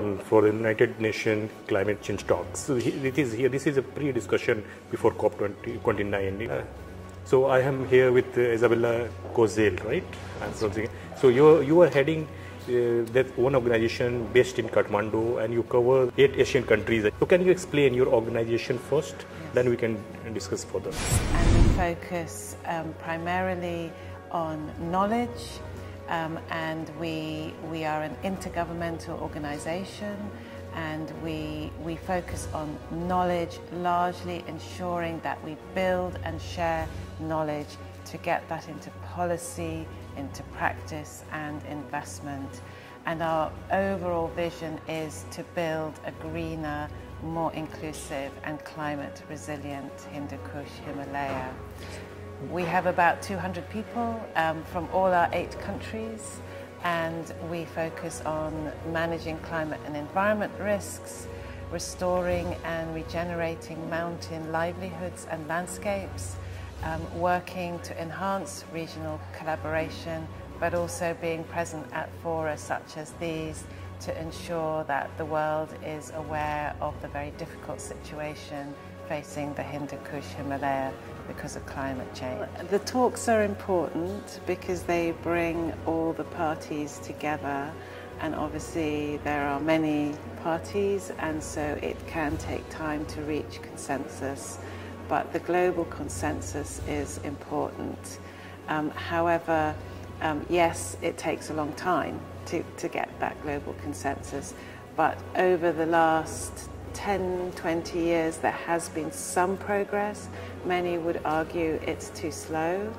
on for the United Nations climate change talks. So it is here. This is a pre-discussion before COP 29. Uh, so I am here with uh, Izabella Koziell, right? So you you are heading uh, that one organization based in Kathmandu, and you cover eight Asian countries. So can you explain your organization first? Yes. Then we can discuss further. And we focus um, primarily on knowledge um, and we, we are an intergovernmental organisation and we, we focus on knowledge, largely ensuring that we build and share knowledge to get that into policy, into practice and investment. And our overall vision is to build a greener, more inclusive and climate resilient Hindu Kush Himalaya. We have about 200 people um, from all our eight countries and we focus on managing climate and environment risks, restoring and regenerating mountain livelihoods and landscapes, um, working to enhance regional collaboration, but also being present at fora such as these to ensure that the world is aware of the very difficult situation facing the Hindu Kush Himalaya because of climate change. The talks are important because they bring all the parties together and obviously there are many parties and so it can take time to reach consensus but the global consensus is important. Um, however, um, yes, it takes a long time to, to get that global consensus, but over the last 10, 20 years, there has been some progress. Many would argue it's too slow,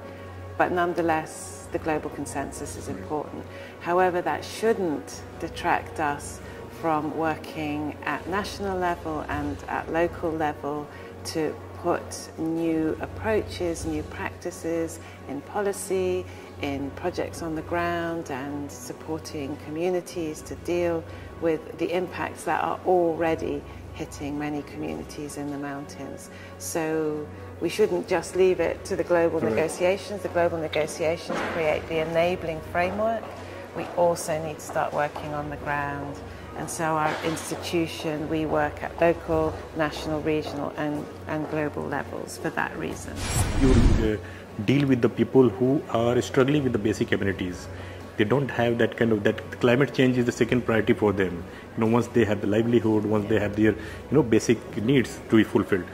but nonetheless, the global consensus is important. However, that shouldn't detract us from working at national level and at local level to put new approaches, new practices in policy, in projects on the ground and supporting communities to deal with the impacts that are already hitting many communities in the mountains. So we shouldn't just leave it to the global negotiations. The global negotiations create the enabling framework. We also need to start working on the ground. And so our institution, we work at local, national, regional and, and global levels for that reason. You uh, deal with the people who are struggling with the basic amenities they don't have that kind of that climate change is the second priority for them. You know once they have the livelihood once they have their you know basic needs to be fulfilled.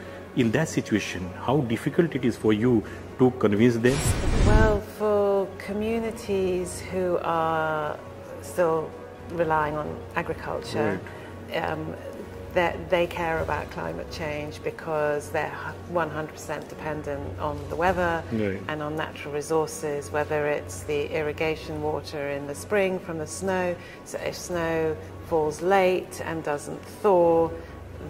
In that situation how difficult it is for you to convince them? Well for communities who are still relying on agriculture right. um, that they care about climate change because they're 100% dependent on the weather right. and on natural resources, whether it's the irrigation water in the spring from the snow. So if snow falls late and doesn't thaw,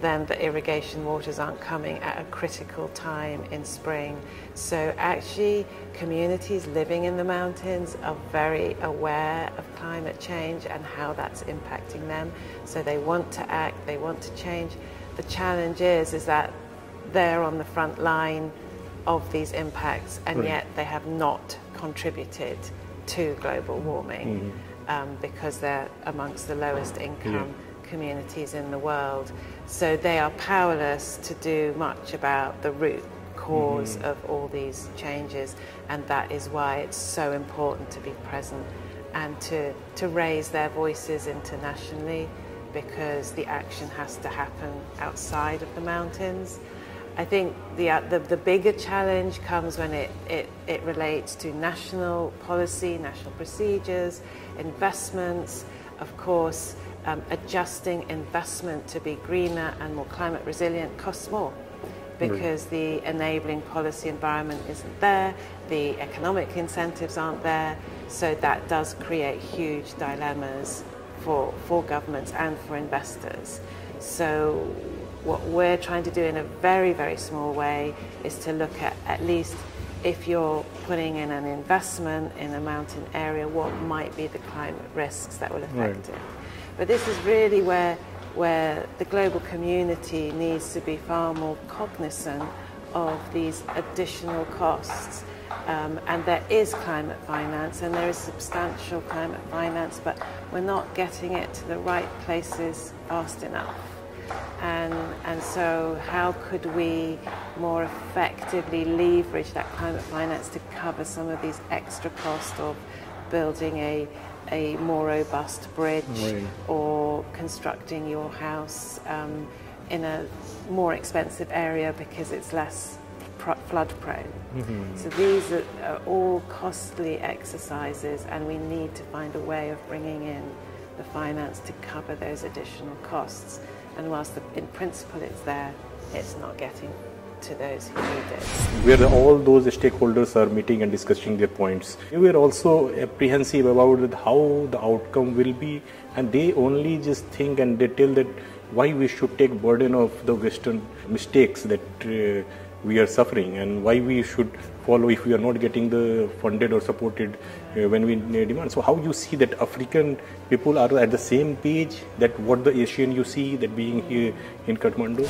then the irrigation waters aren't coming at a critical time in spring. So actually communities living in the mountains are very aware of climate change and how that's impacting them. So they want to act, they want to change. The challenge is, is that they're on the front line of these impacts and right. yet they have not contributed to global warming mm um, because they're amongst the lowest income yeah communities in the world. So they are powerless to do much about the root cause mm -hmm. of all these changes, and that is why it's so important to be present and to, to raise their voices internationally because the action has to happen outside of the mountains. I think the, uh, the, the, bigger challenge comes when it, it, it relates to national policy, national procedures, investments, of course, um, adjusting investment to be greener and more climate resilient costs more because mm. the enabling policy environment isn't there, the economic incentives aren't there, so that does create huge dilemmas for, for governments and for investors. So what we're trying to do in a very, very small way is to look at at least if you're putting in an investment in a mountain area, what might be the climate risks that will affect right. it. But this is really where, where the global community needs to be far more cognizant of these additional costs Um, and there is climate finance and there is substantial climate finance, but we're not getting it to the right places fast enough. And, and so, how could we more effectively leverage that climate finance to cover some of these extra costs of building a, a more robust bridge Right. or constructing your house um, in a more expensive area because it's less pr- flood prone? So, these are, are all costly exercises, and we need to find a way of bringing in the finance to cover those additional costs. And whilst the, in principle it's there, it's not getting to those who need it. where all those stakeholders are meeting and discussing their points. We are also apprehensive about how the outcome will be, and they only just think and they tell that why we should take burden of the Western mistakes that uh, we are suffering, and why we should follow if we are not getting the funded or supported uh, when we demand. So, how you see that African people are at the same page that what the Asian you see that being here in Kathmandu?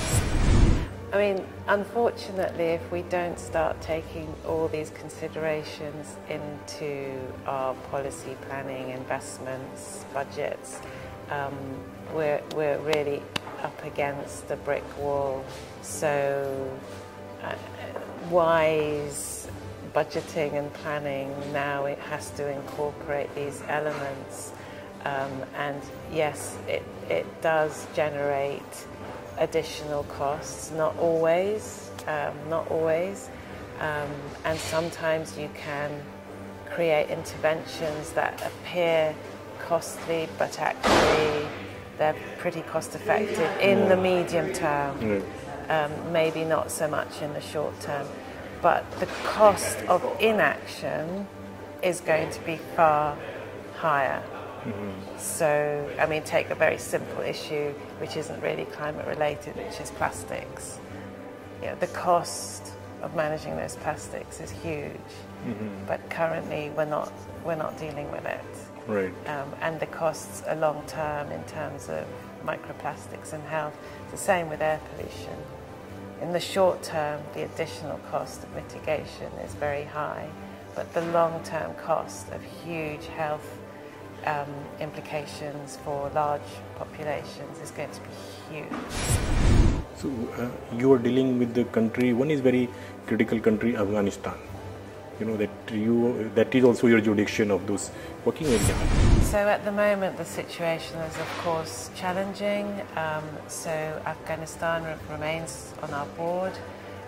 I mean, unfortunately, if we don't start taking all these considerations into our policy planning, investments, budgets, um, we're, we're really up against the brick wall. So, uh, wise budgeting and planning now it has to incorporate these elements. Um, and yes, it, it does generate additional costs, not always, um, not always. Um, and sometimes you can create interventions that appear costly, but actually they're pretty cost effective in the medium term. Um, maybe not so much in the short term. But the cost of inaction is going to be far higher. So, I mean, take a very simple issue which isn't really climate related, which is plastics. You know, the cost of managing those plastics is huge, but currently we're not, we're not dealing with it. Right. Um, and the costs are long term in terms of microplastics and health. It's the same with air pollution. In the short term, the additional cost of mitigation is very high, but the long term cost of huge health um, implications for large populations is going to be huge. So uh, you are dealing with the country. One is very critical country, Afghanistan. You know that you that is also your jurisdiction of those working area. So at the moment, the situation is, of course, challenging. Um, so Afghanistan remains on our board,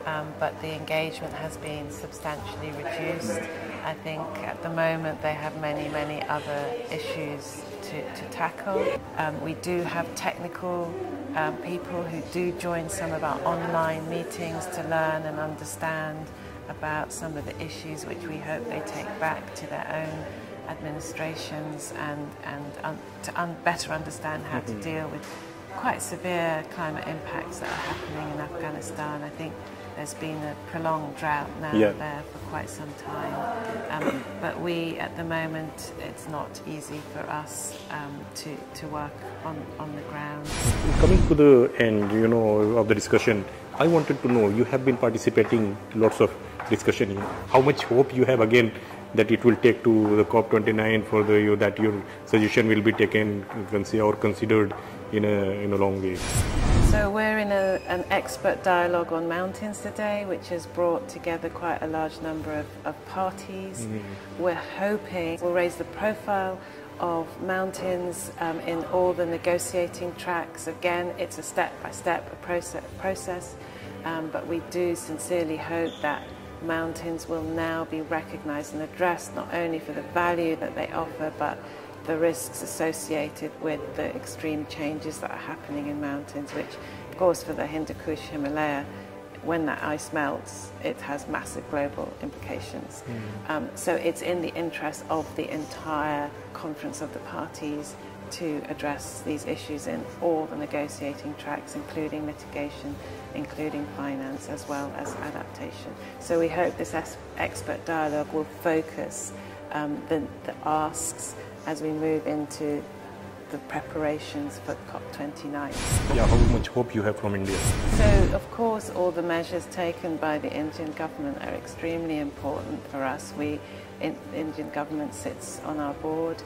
um, but the engagement has been substantially reduced. I think at the moment they have many, many other issues to, to tackle. Um, we do have technical um, people who do join some of our online meetings to learn and understand about some of the issues which we hope they take back to their own administrations and, and un, to un, better understand how to deal with quite severe climate impacts that are happening in Afghanistan. I think there's been a prolonged drought now Yeah. there for quite some time. Um, but we, at the moment, it's not easy for us um, to, to work on, on the ground. Coming to the end, you know, of the discussion, I wanted to know you have been participating lots of discussion. How much hope you have again that it will take to the COP29 for the you, that your suggestion will be taken or considered in a in a long way. So we're in a, an expert dialogue on mountains today, which has brought together quite a large number of, of parties. We're hoping we'll raise the profile of mountains um, in all the negotiating tracks. Again, it's a step-by-step process, process um, but we do sincerely hope that mountains will now be recognised and addressed not only for the value that they offer, but the risks associated with the extreme changes that are happening in mountains, which, of course, for the Hindu Kush Himalaya, when that ice melts, it has massive global implications. Um, so it's in the interest of the entire conference of the parties to address these issues in all the negotiating tracks, including mitigation, including finance, as well as adaptation. So we hope this expert dialogue will focus um, the, the asks as we move into the preparations for COP29. Yeah, how much hope you have from India? So, of course, all the measures taken by the Indian government are extremely important for us. We, in, Indian government sits on our board.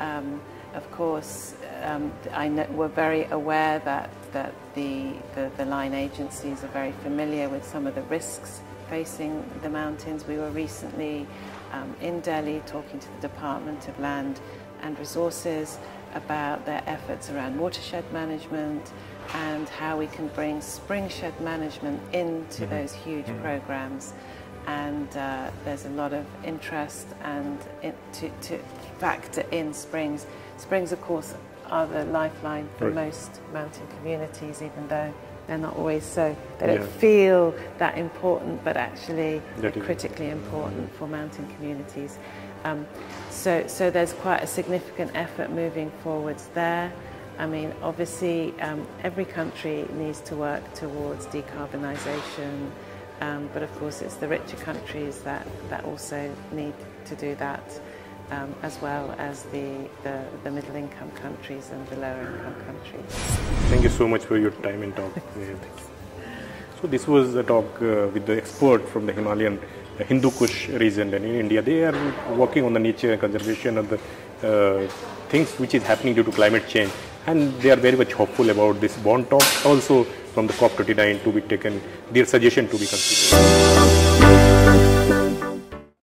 Um, of course, um, I know, we're very aware that, that the, the, the line agencies are very familiar with some of the risks facing the mountains. We were recently um, in Delhi talking to the Department of Land and Resources about their efforts around watershed management and how we can bring springshed management into mm -hmm. those huge mm -hmm. programs. And uh, there's a lot of interest and in, to, to factor in springs. Springs, of course, are the lifeline for right. most mountain communities, even though they're not always so. They don't feel that important, but actually critically important for mountain communities. Um, so, so there's quite a significant effort moving forwards there. I mean, obviously, um, every country needs to work towards decarbonisation, um, but of course, it's the richer countries that, that also need to do that um, as well as the, the, the, middle income countries and the lower income countries. Thank you so much for your time and talk. so this was a talk uh, with the expert from the Himalayan the Hindu Kush region and in India. They are working on the nature and conservation of the uh, things which is happening due to climate change and they are very much hopeful about this Bonn talk also from the COP29 to be taken, their suggestion to be considered.